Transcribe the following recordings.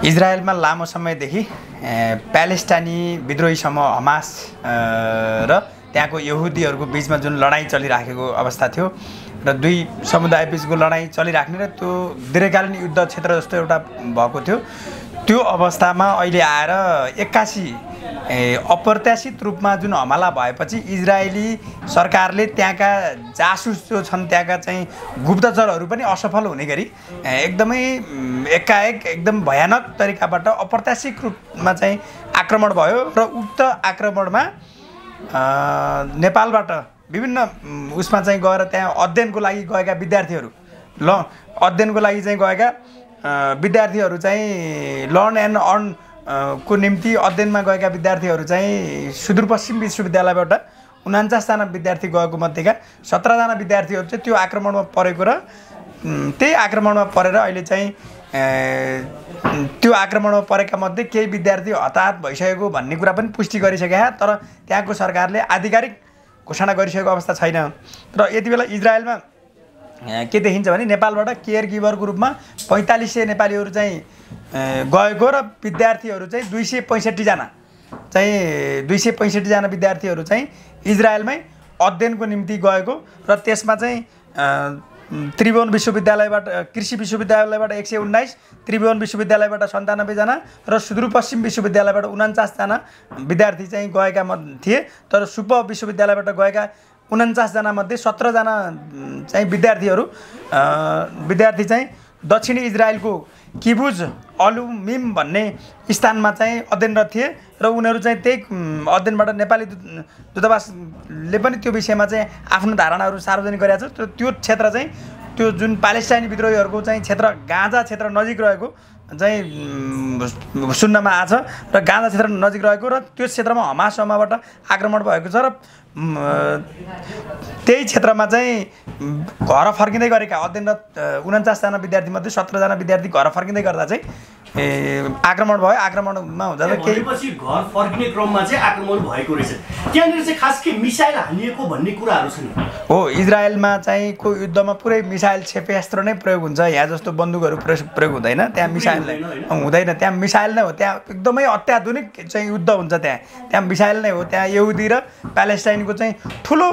इजरायलमा लामो समयदेखि प्यालेस्टाइनी विद्रोहीसम्म हमास र त्यहाँको यहुदीहरूको बिचमा जुन लडाइँ चलिराखेको अवस्था थियो र दुई समुदाय बिचको लडाइँ चलिराख्ने र त्यो दीर्घकालीन युद्ध क्षेत्र जस्तो एउटा भएको थियो त्यो अवस्थामा अहिले आएर एक्कासी अप्रत्याशित रूपमा जुन हमला भएपछि इजरायली सरकारले त्यहाँका जासुस जो छन् त्यहाँका चाहिँ गुप्तचरहरू पनि असफल हुने गरी एकदमै एकाएक एकदम भयानक तरिकाबाट अप्रत्याशित रूपमा चाहिँ आक्रमण भयो र उक्त आक्रमणमा नेपालबाट विभिन्न उसमा चाहिँ गएर त्यहाँ अध्ययनको लागि गएका विद्यार्थीहरू ल अध्ययनको लागि चाहिँ गएका विद्यार्थीहरू चाहिँ लर्न एन्ड अर्न को निम्ति अध्ययनमा गएका विद्यार्थीहरू चाहिँ सुदूरपश्चिम विश्वविद्यालयबाट उनान्चासजना विद्यार्थी गएको मध्येका सत्रजना विद्यार्थीहरू चाहिँ त्यो आक्रमणमा परेको र त्यही आक्रमणमा परेर अहिले चाहिँ त्यो आक्रमणमा परेका मध्ये केही विद्यार्थी हताहत भइसकेको भन्ने कुरा पनि पुष्टि गरिसकेका तर त्यहाँको सरकारले आधिकारिक घोषणा गरिसकेको अवस्था छैन। र यति बेला इजरायलमा के देखिन्छ भने नेपालबाट केयर गिभरको रूपमा पैँतालिस सय नेपालीहरू चाहिँ गएको र विद्यार्थीहरू चाहिँ दुई सय पैँसठीजना चाहिँ दुई सय पैँसठीजना विद्यार्थीहरू चाहिँ इजरायलमै अध्ययनको निम्ति गएको र त्यसमा चाहिँ त्रिभुवन विश्वविद्यालयबाट कृषि विश्वविद्यालयबाट एक सय उन्नाइस त्रिभुवन विश्वविद्यालयबाट सन्तानब्बेजना र सुदूरपश्चिम विश्वविद्यालयबाट उन्चासजना विद्यार्थी चाहिँ गएका थिए। तर सुप विश्वविद्यालयबाट गएका उन्चासजना मध्ये सत्रजना चाहिँ विद्यार्थीहरू विद्यार्थी चाहिँ दक्षिणी इजरायलको किबुज अलुमिम भन्ने स्थानमा चाहिँ अध्ययनरत थिए र उनीहरू चाहिँ त्यही अध्ययनबाट नेपाली दूतावासले पनि त्यो विषयमा चाहिँ आफ्नो धारणाहरू सार्वजनिक गरेको छ त्यो क्षेत्र चाहिँ त्यो जुन प्यालेस्टाइनी विद्रोहीहरूको चाहिँ क्षेत्र गाँजा क्षेत्र नजिक रहेको चाहिँ सुन्नमा आछ र गाँजा क्षेत्र नजिक रहेको र त्यो क्षेत्रमा हमास समूहबाट आक्रमण भएको छ र त्यही क्षेत्रमा चाहिँ घर फर्किँदै गरेका अध्ययनरत उन्चासजना विद्यार्थीमध्ये सत्रजना विद्यार्थी घर फर्किँदै गर्दा चाहिँ आक्रमण भयो आक्रमणमा हुँदा त केही घर फर्किने क्रममा चाहिँ आक्रमण भएको रहेछ। त्यहाँनिर चाहिँ खास के मिसाइल हानिएको भन्ने कुराहरू छन्? हो इजरायलमा चाहिँ को युद्धमा पुरै मिसाइल क्षेपेस्त्र नै प्रयोग हुन्छ। यहाँ जस्तो बन्दुकहरू प्रयोग हुँदैन त्यहाँ मिसाइल हुँदैन त्यहाँ मिसाइल नै हो। त्यहाँ एकदमै अत्याधुनिक चाहिँ युद्ध हुन्छ त्यहाँ। त्यहाँ मिसाइल नै हो। त्यहाँ यहुदी र प्यालेस्टाइनको चाहिँ ठुलो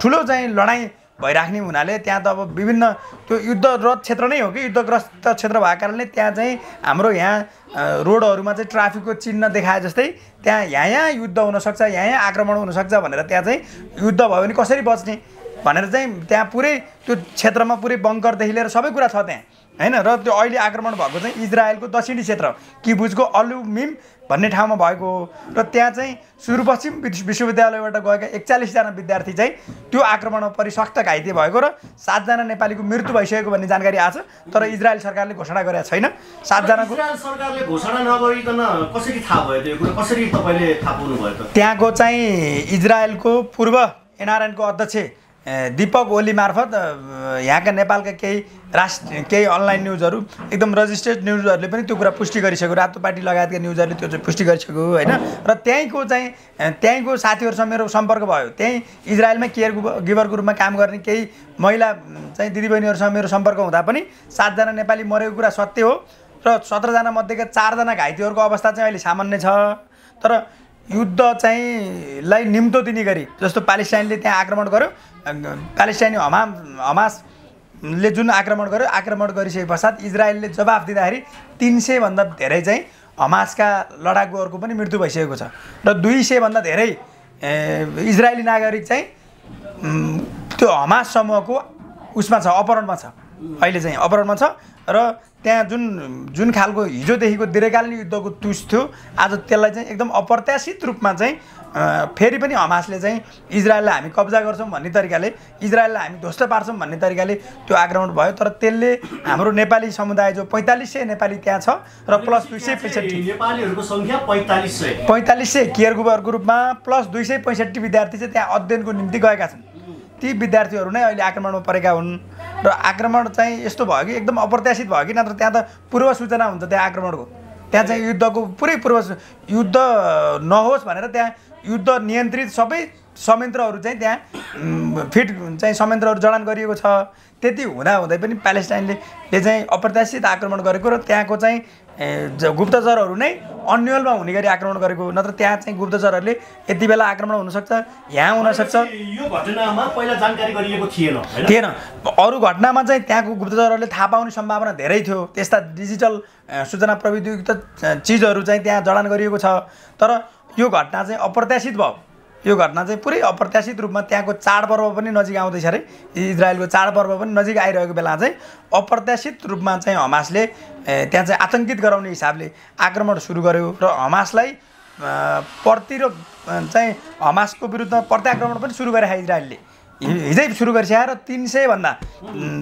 ठुलो चाहिँ लडाइँ भइराख्ने हुनाले त्यहाँ त अब विभिन्न त्यो युद्धरत क्षेत्र नै हो कि? युद्धग्रस्त क्षेत्र भएको कारणले त्यहाँ चाहिँ हाम्रो यहाँ रोडहरूमा चाहिँ ट्राफिकको चिन्ह देखाए जस्तै त्यहाँ यहाँ यहाँ युद्ध हुनसक्छ यहाँ यहाँ आक्रमण हुनसक्छ भनेर त्यहाँ चाहिँ युद्ध भयो भने कसरी बच्ने भनेर चाहिँ त्यहाँ पुरै त्यो क्षेत्रमा पुरै बङ्करदेखि लिएर सबै कुरा छ त्यहाँ। होइन र त्यो अहिले आक्रमण भएको चाहिँ इजरायलको दक्षिणी क्षेत्र किबुजको अलुमिम भन्ने ठाउँमा भएको हो। र त्यहाँ चाहिँ सुदूरपश्चिम विश्वविद्यालयबाट गएका एकचालिसजना विद्यार्थी चाहिँ त्यो आक्रमणमा परि सख्त घाइते भएको र सातजना नेपालीको मृत्यु भइसकेको भन्ने जानकारी आएको छ। तर इजरायल सरकारले घोषणा गरेका छैन। सातजनाको सरकारले घोषणा नगरिकन कसरी थाहा भयो त्यो कुरा? कसरी तपाईँले थाहा पाउनु भयो त? त्यहाँको चाहिँ इजरायलको पूर्व एनआरएनको अध्यक्ष दिपक ओली मार्फत यहाँका नेपालका केही राष्ट्र केही अनलाइन न्युजहरू एकदम रजिस्टर्ड न्युजहरूले पनि त्यो कुरा पुष्टि गरिसक्यो। रातो पार्टी लगायतका न्युजहरूले त्यो चाहिँ पुष्टि गरिसक्यो होइन? र त्यहीँको चाहिँ त्यहीँको साथीहरूसँग मेरो सम्पर्क भयो। त्यहीँ इजरायलमै केयर गिभरको रूपमा काम गर्ने केही महिला चाहिँ दिदीबहिनीहरूसँग मेरो सम्पर्क हुँदा पनि सातजना नेपाली मरेको कुरा सत्य हो। र सत्रजना मध्येका चारजना घाइतेहरूको अवस्था चाहिँ अहिले सामान्य छ। तर युद्ध चाहिँ लाई निम्तो दिने गरी जस्तो प्यालेस्टाइनले त्यहाँ आक्रमण गर्यो प्यालेस्टाइनी हमा हमासले जुन आक्रमण गर्यो आक्रमण गरिसके पश्चात इजरायलले जवाफ दिँदाखेरि तिन सयभन्दा धेरै चाहिँ हमासका लडाकुहरूको पनि मृत्यु भइसकेको छ। र दुई सयभन्दा धेरै इजरायली नागरिक चाहिँ त्यो हमास समूहको उसमा छ अपहरणमा छ। अहिले चाहिँ अपहरणमा छ। र त्यहाँ जुन जुन खालको हिजोदेखिको दीर्घकालीन युद्धको तुस थियो आज त्यसलाई चाहिँ एकदम अप्रत्याशित रूपमा चाहिँ फेरि पनि हमासले चाहिँ इजरायललाई हामी कब्जा गर्छौँ भन्ने तरिकाले इजरायललाई हामी ध्वस्त पार्छौँ भन्ने तरिकाले त्यो आक्रमण भयो। तर त्यसले हाम्रो नेपाली समुदाय जो पैँतालिस सय नेपाली त्यहाँ छ र प्लस दुई सय पैँसठी नेपालीहरूको सङ्ख्या पैँतालिस सय। पैँतालिस सय केयर गुबरको रूपमा प्लस दुई सय पैँसठी विद्यार्थी चाहिँ त्यहाँ अध्ययनको निम्ति गएका छन्। ती विद्यार्थीहरू नै अहिले आक्रमणमा परेका हुन्। र आक्रमण चाहिँ यस्तो भयो कि एकदम अप्रत्याशित भयो कि नत्र त्यहाँ त पूर्व सूचना हुन्छ त्यहाँ आक्रमणको। त्यहाँ चाहिँ युद्धको पुरै पूर्व युद्ध नहोस् भनेर त्यहाँ युद्ध नियन्त्रित सबै संयन्त्रहरू चाहिँ त्यहाँ फिट चाहिँ संयन्त्रहरू जडान गरिएको छ। त्यति हुँदा हुँदै पनि प्यालेस्टाइनले ले चाहिँ अप्रत्याशित आक्रमण गरेको र त्यहाँको चाहिँ गुप्तचरहरू नै अन्यलमा हुने गरी आक्रमण गरेको नत्र त्यहाँ चाहिँ गुप्तचरहरूले यति बेला आक्रमण हुनसक्छ यहाँ हुनसक्छ। यो घटनामा पहिला जानकारी गरिएको थिएन थिएन। अरू घटनामा चाहिँ त्यहाँको गुप्तचरहरूले थाहा पाउने सम्भावना धेरै थियो। त्यस्ता डिजिटल सूचना प्रविधियुक्त अ, चिजहरू चाहिँ त्यहाँ जडान गरिएको छ। तर यो घटना चाहिँ अप्रत्याशित भयो। यो घटना चाहिँ पुरै अप्रत्याशित रूपमा त्यहाँको चाडपर्व पनि नजिक आउँदैछ अरे। इजरायलको चाडपर्व पनि नजिक आइरहेको बेला चाहिँ अप्रत्याशित रूपमा चाहिँ हमासले त्यहाँ चाहिँ आतङ्कित गराउने हिसाबले आक्रमण सुरु गर्यो र हमासलाई प्रतिरोध चाहिँ हमासको विरुद्धमा प्रत्याक्रमण पनि सुरु गरे इजरायलले। हिजै सुरु गरिसकेर र तिन सयभन्दा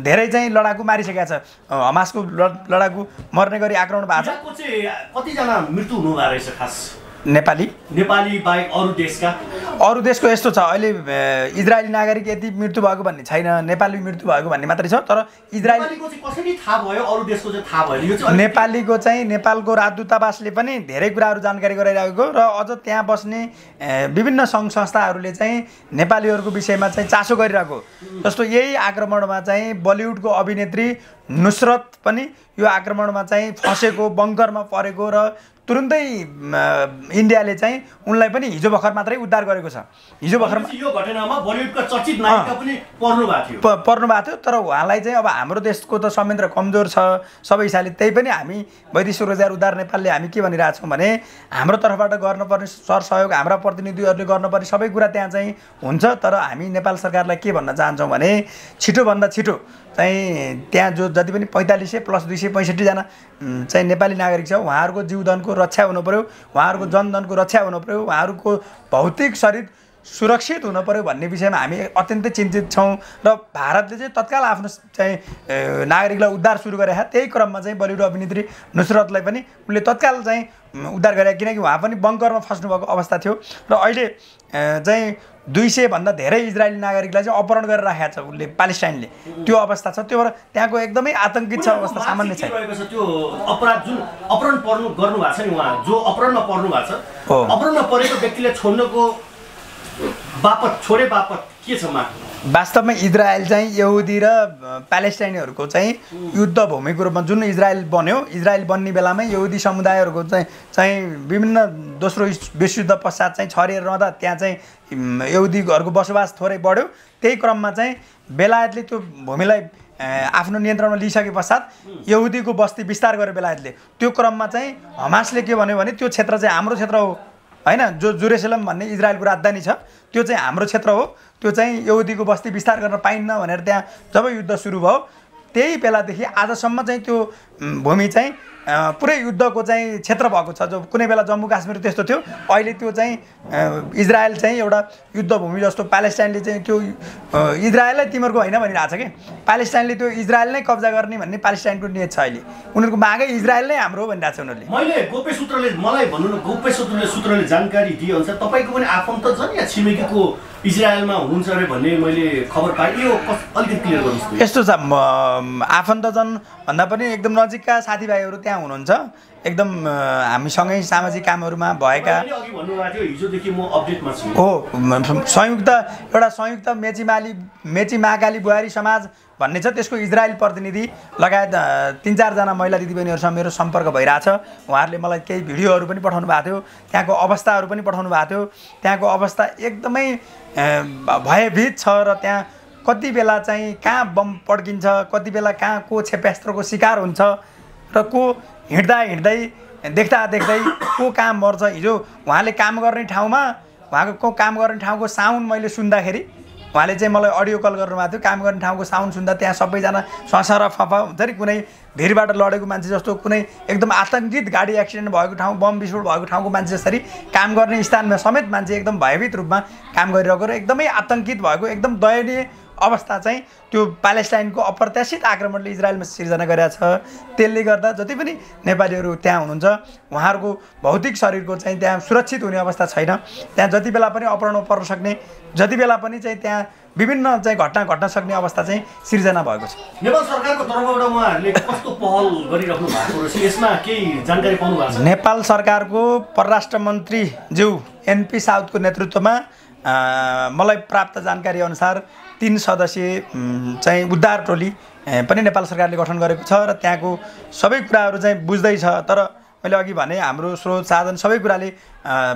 धेरै चाहिँ लडाकु मारिसकेका छ। हमासको ल- लडाकु मर्ने गरी आक्रमण भएको छ। कतिजना मृत्यु हुनुभएको रहेछ खास? नेपाली? नेपाली बाहेक अरू देशका? अरू देशको यस्तो छ अहिले इजरायली नागरिक यति मृत्यु भएको भन्ने छैन नेपाली मृत्यु भएको भन्ने मात्रै छ तर इजरायली नेपालीको चाहिँ कसरी थाहा भयो अरू देशको चाहिँ थाहा भएन? यो चाहिँ अलिक- नेपालीको चाहिँ नेपालको राजदूतावासले पनि धेरै कुराहरू जानकारी गराइरहेको र अझ त्यहाँ बस्ने विभिन्न सङ्घ संस्थाहरूले चाहिँ नेपालीहरूको विषयमा चाहिँ चासो गरिरहेको जस्तो यही आक्रमणमा चाहिँ बलिउडको अभिनेत्री नुसरत पनि यो आक्रमणमा चाहिँ फँसेको बङ्करमा परेको र तुरुन्तै इन्डियाले चाहिँ उनलाई पनि हिजो भर्खर मात्रै उद्धार गरेको छ। हिजो भर्खर भनेपछि यो घटनामा बलिउडका चर्चित नायिका पनि पर्नु भएको थियो। प पर्नु भएको थियो तर उहाँलाई चाहिँ अब हाम्रो देशको त संयन्त्र कमजोर छ सबै हिसाबले त्यही पनि हामी वैदेशिक रोजगार उद्धार नेपालले हामी के भनिरहेछौँ भने हाम्रो तर्फबाट गर्नुपर्ने सरसहयोग हाम्रा प्रतिनिधिहरूले गर्नुपर्ने सबै कुरा त्यहाँ चाहिँ हुन्छ तर हामी नेपाल सरकारलाई के भन्न चाहन्छौँ भने छिटोभन्दा छिटो चाहिँ त्यहाँ जो जति पनि पैँतालिस सय प्लस दुई सय पैँसठीजना चाहिँ नेपाली नागरिक छ उहाँहरूको जीवधनको रक्षा हुनु पऱ्यो उहाँहरूको जनधनको रक्षा हुनु पऱ्यो उहाँहरूको भौतिक शरीर सुरक्षित हुनु पऱ्यो भन्ने विषयमा हामी अत्यन्तै चिन्तित छौँ र भारतले चाहिँ तत्काल आफ्नो चाहिँ नागरिकलाई उद्धार सुरु गरे त्यही क्रममा चाहिँ बलिउड अभिनेत्री नुसरतलाई पनि उनले तत्काल चाहिँ उद्धार गरे किनकि उहाँ पनि बङ्करमा फस्नुभएको अवस्था थियो। र अहिले चाहिँ दुई सयभन्दा धेरै इजरायली नागरिकलाई चाहिँ अपहरण गरेर राखेको छ उसले प्यालेस्टाइनले। त्यो अवस्था छ त्यो भएर त्यहाँको एकदमै आतङ्कित छ अवस्था सामान्य छैन छ। त्यो अपराध जुन अपहरण पर्नु गर्नु भएको छ नि उहाँ जो अपहरणमा पर्नु भएको छ। अपहरणमा परेको व्यक्तिले छोड्नको बापत छोडे बापत के छ माग वास्तवमा इजरायल चाहिँ यहुदी र प्यालेस्टाइनीहरूको चाहिँ युद्ध भूमिको रूपमा जुन इजरायल बन्यो इजरायल बन्ने बेलामै यहुदी समुदायहरूको चाहिँ चाहिँ विभिन्न दोस्रो विश्वयुद्ध पश्चात चाहिँ छरिएर रहँदा त्यहाँ चाहिँ यहुदीहरूको बसोबास थोरै बढ्यो। त्यही क्रममा चाहिँ बेलायतले त्यो भूमिलाई आफ्नो नियन्त्रणमा लिइसके पश्चात यहुदीको बस्ती विस्तार गर्यो बेलायतले। त्यो क्रममा चाहिँ हमासले के भन्यो भने त्यो क्षेत्र चाहिँ हाम्रो क्षेत्र हो। होइन जो जुरेसलम भन्ने इजरायलको राजधानी छ त्यो चाहिँ हाम्रो क्षेत्र हो। त्यो चाहिँ यहुदीको बस्ती विस्तार गर्न पाइन्न भनेर त्यहाँ जब युद्ध सुरु भयो त्यही बेलादेखि आजसम्म चाहिँ त्यो भूमि चाहिँ पुरै युद्धको चाहिँ क्षेत्र भएको छ। जो कुनै बेला जम्मू काश्मीर त्यस्तो थियो अहिले त्यो चाहिँ इजरायल चाहिँ एउटा युद्ध भूमि जस्तो प्यालेस्टाइनले चाहिँ त्यो अ, इजरायललाई तिमीहरूको होइन भनिरहेको छ कि? प्यालेस्टाइनले त्यो इजरायल नै कब्जा गर्ने भन्ने प्यालेस्टाइनको नियत छ अहिले। उनीहरूको मागै इजरायल नै हाम्रो भनिरहेको छ उनीहरूले। मैले गोप्य सूत्रले मलाई भन्नु न गोप्य सूत्रले सूत्रले जानकारी दिए अनुसार तपाईँको पनि आफन्त छन् या छिमेकीको इजरायलमा हुनुहुन्छ अरे भन्ने मैले खबर पाएँ। यो अलिकति क्लियर गर्नुहोस्। यस्तो छ आफन्तजन भन्दा पनि एकदम नजिकका साथीभाइहरू त्यहाँ हुनुहुन्छ। एकदम हामीसँगै सामाजिक कामहरूमा भएका हो संयुक्त एउटा संयुक्त मेचीमाली मेची महाकाली बुहारी समाज भन्ने छ त्यसको इजरायल प्रतिनिधि लगायत तिन चारजना महिला दिदीबहिनीहरूसँग मेरो सम्पर्क भइरहेछ। उहाँहरूले मलाई केही भिडियोहरू पनि पठाउनु भएको थियो त्यहाँको अवस्थाहरू पनि पठाउनु भएको थियो। त्यहाँको अवस्था एकदमै भयभीत छ र त्यहाँ कति बेला चाहिँ कहाँ बम पड्किन्छ कति बेला कहाँ को क्षेप्यास्त्रको शिकार हुन्छ र को हिँड्दा हिँड्दै देख्दा देख्दै को कहाँ मर्छ हिजो उहाँले काम गर्ने ठाउँमा उहाँको को काम गर्ने ठाउँको साउन्ड मैले सुन्दाखेरि उहाँले चाहिँ मलाई अडियो कल गर्नुभएको थियो। काम गर्ने ठाउँको साउन्ड सुन्दा त्यहाँ सबैजना ससर फफा हुन्छ नि कुनै भिरबाट लडेको मान्छे जस्तो कुनै एकदम आतङ्कित गाडी एक्सिडेन्ट भएको ठाउँ बम विस्फोट भएको ठाउँको मान्छे जसरी काम गर्ने स्थानमा समेत मान्छे एकदम भयभीत रूपमा काम गरिरहेको र एकदमै आतङ्कित भएको एकदम दयनीय अवस्था चाहिँ त्यो प्यालेस्टाइनको अप्रत्याशित आक्रमणले इजरायलमा सिर्जना गरेका छ। त्यसले गर्दा जति पनि नेपालीहरू त्यहाँ हुनुहुन्छ उहाँहरूको भौतिक शरीरको चाहिँ त्यहाँ सुरक्षित हुने अवस्था छैन। त्यहाँ जति बेला पनि अपहरण पर्न सक्ने जति बेला पनि चाहिँ त्यहाँ विभिन्न चाहिँ घटना घट्न सक्ने अवस्था चाहिँ सिर्जना भएको छ। नेपाल सरकारको तर्फबाट उहाँहरूले कस्तो पहल गरिराख्नु भएको रहेछ? यसमा केही जानकारी पाउनु भएको छ? नेपाल सरकारको परराष्ट्र मन्त्री ज्यू एनपी साउदको नेतृत्वमा मलाई प्राप्त जानकारी अनुसार तिन सदस्यीय चाहिँ उद्धार टोली पनि नेपाल सरकारले गठन गरेको छ र त्यहाँको सबै कुराहरू चाहिँ बुझ्दैछ तर मैले अघि भने हाम्रो स्रोत साधन सबै कुराले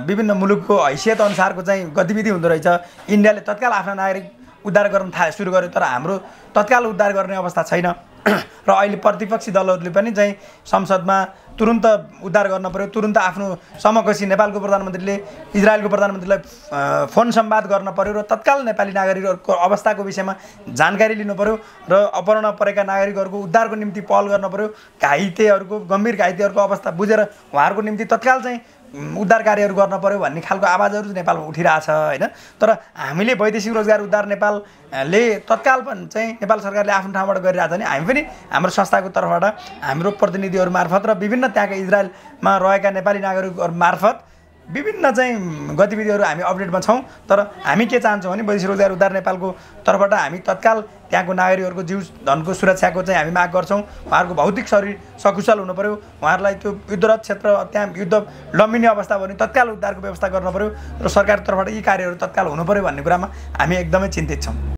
विभिन्न मुलुकको हैसियत अनुसारको चाहिँ गतिविधि हुँदो रहेछ। इन्डियाले तत्काल आफ्ना नागरिक उद्धार गर्न थाहा सुरु गर्यो तर हाम्रो तत्काल उद्धार गर्ने अवस्था छैन। र अहिले प्रतिपक्षी दलहरूले पनि चाहिँ संसदमा तुरुन्त उद्धार गर्न पर्यो तुरुन्त आफ्नो समकक्षी नेपालको प्रधानमन्त्रीले इजरायलको प्रधानमन्त्रीलाई फोन सम्वाद गर्न पर्यो र तत्काल नेपाली नागरिकहरूको अवस्थाको विषयमा जानकारी लिनु पर्यो र अपहरण परेका नागरिकहरूको उद्धारको निम्ति पहल गर्न पर्यो घाइतेहरूको गम्भीर घाइतेहरूको अवस्था बुझेर उहाँहरूको निम्ति तत्काल चाहिँ उद्धार कार्यहरू गर्न पर्यो भन्ने खालको आवाजहरू नेपालमा उठिरहेछ होइन? तर हामीले वैदेशिक रोजगार उद्धार नेपालले तत्काल पनि चाहिँ नेपाल सरकारले आफ्नो ठाउँबाट गरिरहेछ भने हामी पनि हाम्रो संस्थाको तर्फबाट हाम्रो प्रतिनिधिहरू मार्फत र विभिन्न त्यहाँका इजरायलमा रहेका नेपाली नागरिकहरू मार्फत विभिन्न चाहिँ गतिविधिहरू हामी अपडेटमा छौँ। तर हामी के चाहन्छौँ भने वैदेशिक रोजगार उद्धार नेपालको तर्फबाट हामी तत्काल त्यहाँको नागरिकहरूको जीव धनको सुरक्षाको चाहिँ हामी माग गर्छौँ। उहाँहरूको भौतिक शरीर सकुशल हुनु पऱ्यो उहाँहरूलाई त्यो युद्धरत क्षेत्र त्यहाँ युद्ध लम्बिने अवस्था भयो भने तत्काल उद्धारको व्यवस्था गर्नु पऱ्यो र सरकारको तर्फबाट यी कार्यहरू तत्काल हुनु पऱ्यो भन्ने कुरामा हामी एकदमै चिन्तित छौँ।